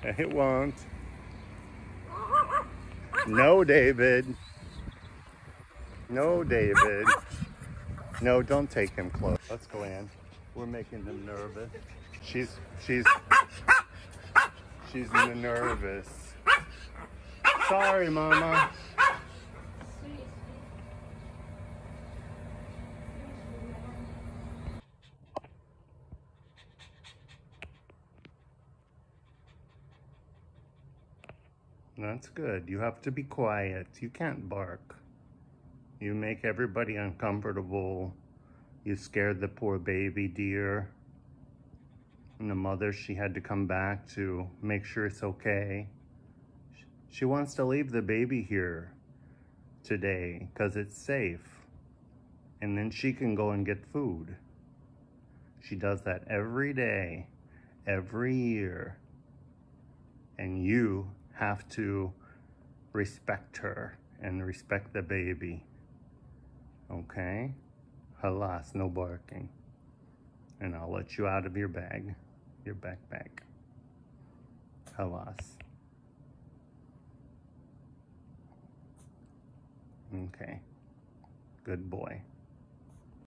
It won't. No, David. No, David. No, don't take him close. Let's go in. We're making him nervous. She's, she's, she's nervous. Sorry, Mama. That's good. You have to be quiet. You can't bark. You make everybody uncomfortable. You scared the poor baby deer. And the mother, she had to come back to make sure it's okay. She wants to leave the baby here today because it's safe. And then she can go and get food. She does that every day, every year. And you have to respect her and respect the baby. Okay? Halas, no barking. And I'll let you out of your bag, your backpack. Halas. Okay. Good boy.